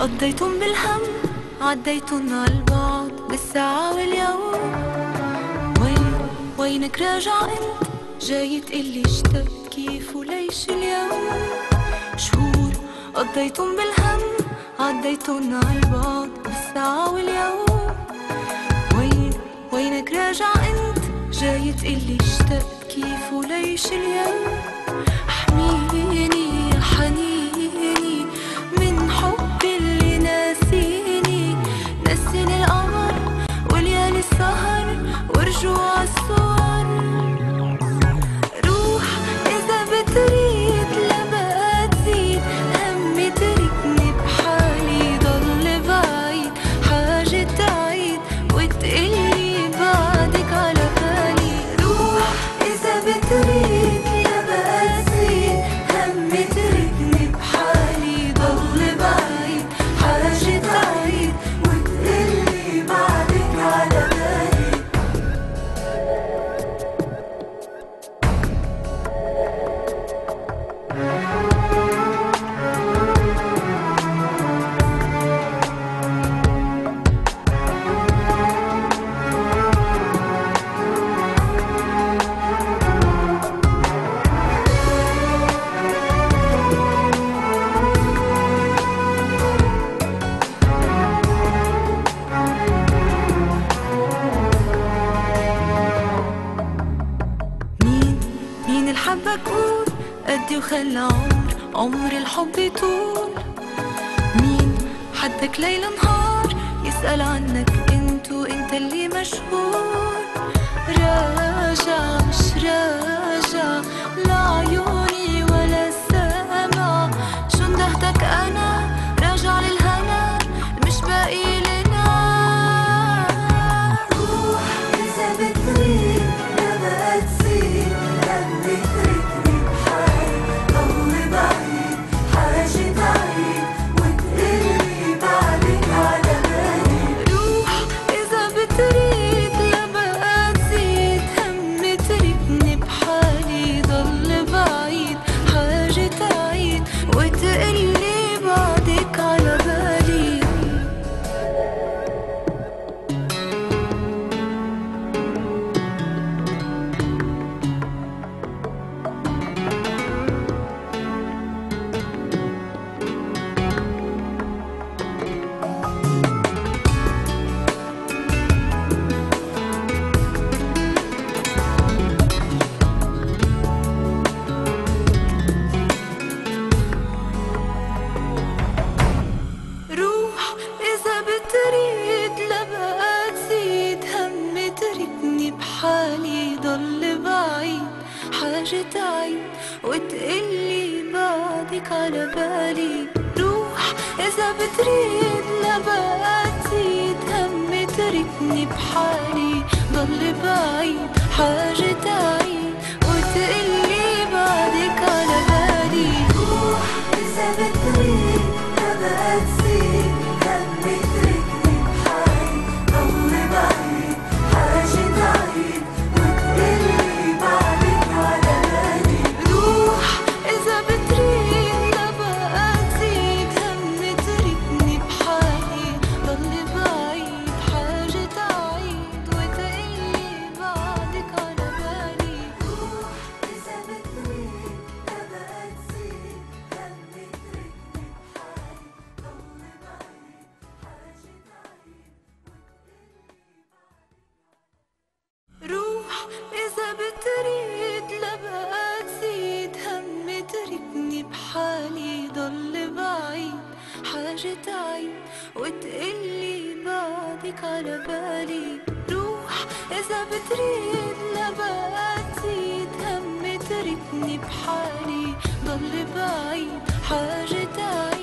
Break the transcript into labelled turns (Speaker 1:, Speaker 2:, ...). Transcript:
Speaker 1: قضيتن بالهم. عديتن عالبعد بالساعة واليوم. وين وينك راجع انت جاي تقلي اشتقت كيف وليش اليوم؟ شهور قضيتن بالهم عديتن عالبعد بالساعة واليوم. وين وينك راجع انت جاي تقلي اشتقت كيف وليش اليوم؟ احميني. مين الحبك قول قدي وخلى عمر عمر الحب يطول. مين حدك ليل نهار؟ يسأل عنك أنت وأنت اللي مشغول راجع مش راجع لعيوني حاجة تعيد وتقلي بعدك على بالي. روح إذا بتريد تزيد همي تركني بحالي. ضل بعيد حاجة تعيد حاجة تعيد وتقلي بعدك على بالي. روح إذا بتريد لبقى تزيد همي تركني بحالي. ضل بعيد حاجة تعيد